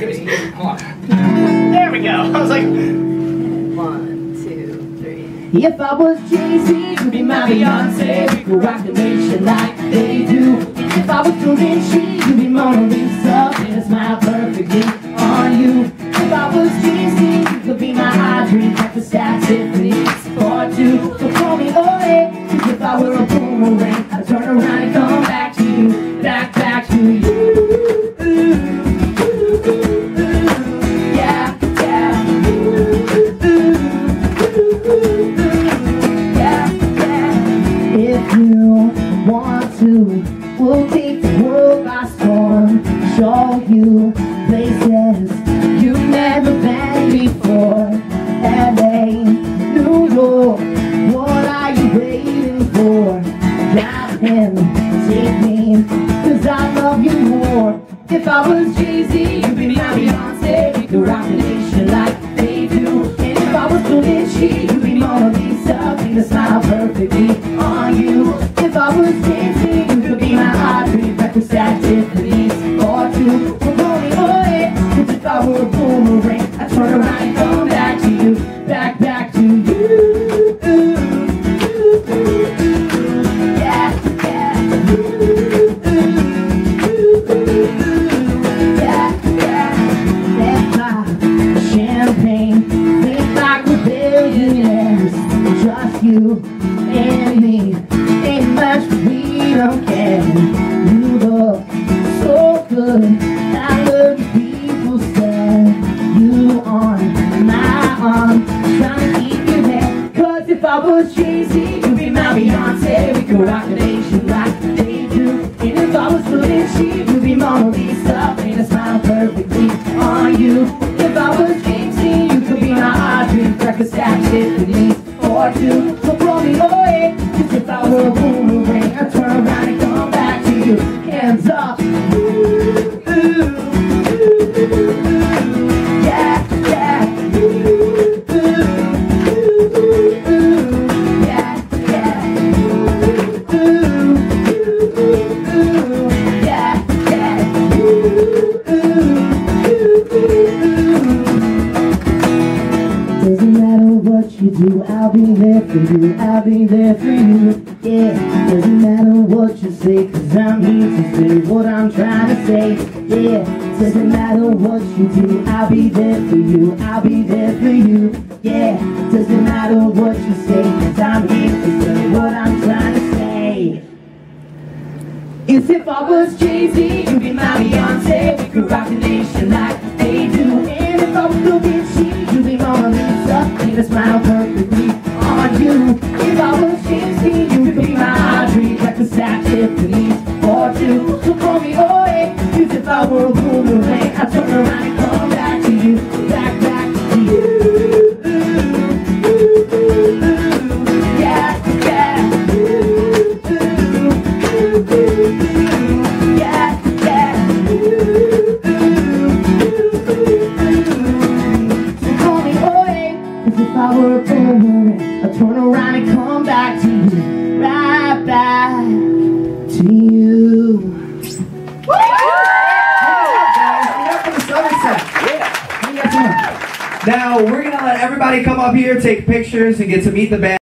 There we go. I was like, One, two, three. If I was Jay-Z, you'd be my Beyonce We could rock the nation like they do. If I was Da Vinci, you'd be Mona Lisa. And a smile perfectly on you. If I was Jay-Z, you could be my Audrey Breakfast at Tiffany's Part two. So call me Ole. Cause if I were a boomerang I'd turn around we'll take the world by storm. Show you places you've never been before. LA, New York, what are you waiting for? Drive him, take me, cause I love you more. If I was Jay-Z, you'd be my Beyonce. You could rock the nation like Audrey. Breakfast at Tiffany's or two. Well, call me Ole, cause if I I'd turn around and come back to you. Back, back to you. Yeah, yeah. Champagne. Think like we're billionaires. Just you and me. Ain't much we don't care. Was Jay-Z, you'd be my Beyonce. We could rock the nation like they do. And if I was Da Vinci, you'd be Mona Lisa. Paint a smile perfectly on you. If I was Jay-Z, you could be my Audrey. Breakfast at Tiffany's or two. I'll be there for you, I'll be there for you, yeah Doesn't matter what you say, cause I'm here to say what I'm trying to say, yeah Doesn't matter what you do, I'll be there for you, I'll be there for you, yeah Doesn't matter what you say, cause I'm here to say what I'm trying to say. Is if I was Jay-Z, you'd be my Beyonce. We could rock the nation like if I were a boomerang, I'd turn around and come back to you, Now we're gonna let everybody come up here, take pictures, and get to meet the band.